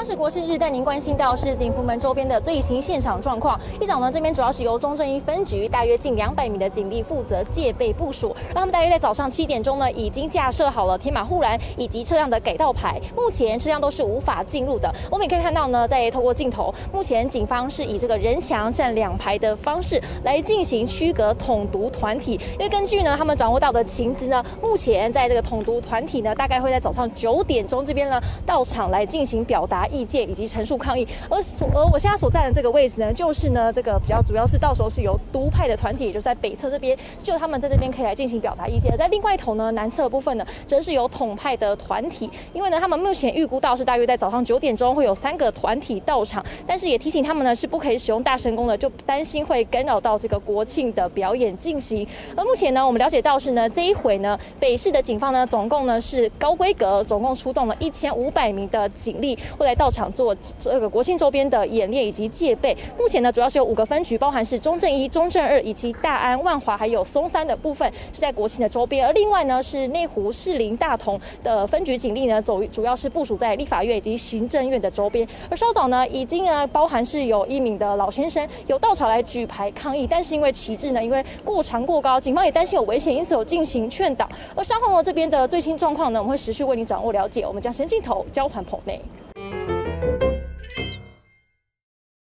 双十国庆日带您关心到市警部门周边的最新现场状况。一早呢，这边主要是由中正一分局大约近两百米的警力负责戒备部署，那他们大约在早上七点钟呢，已经架设好了天马护栏以及车辆的改道牌，目前车辆都是无法进入的。我们也可以看到呢，在透过镜头，目前警方是以这个人墙站两排的方式来进行区隔统独团体，因为根据呢他们掌握到的情资呢，目前在这个统独团体呢，大概会在早上九点钟这边呢到场来进行表达。意见以及陈述抗议，而所而我现在所在的这个位置呢，就是呢这个比较主要是到时候是由独派的团体，就在北侧这边，就他们在这边可以来进行表达意见。而在另外一头呢，南侧部分呢，则是由统派的团体，因为呢他们目前预估到是大约在早上九点钟会有三个团体到场，但是也提醒他们呢是不可以使用大神功的，就担心会干扰到这个国庆的表演进行。而目前呢，我们了解到是呢这一回呢，北市的警方呢总共呢是高规格，总共出动了一千五百名的警力，会来。到场做这个国庆周边的演练以及戒备。目前呢，主要是有五个分局，包含是中正一、中正二以及大安、万华还有松山的部分是在国庆的周边。而另外呢，是内湖、士林、大同的分局警力呢，走主要是部署在立法院以及行政院的周边。而稍早呢，已经呢包含是有一名的老先生有到场来举牌抗议，但是因为旗帜呢，因为过长过高，警方也担心有危险，因此有进行劝导。而稍后呢，这边的最新状况呢，我们会持续为您掌握了解。我们将先镜头交还彭妹。